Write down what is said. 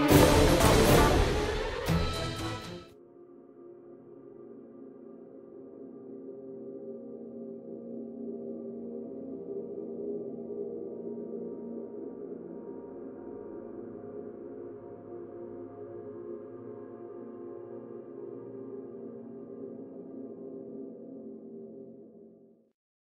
あら!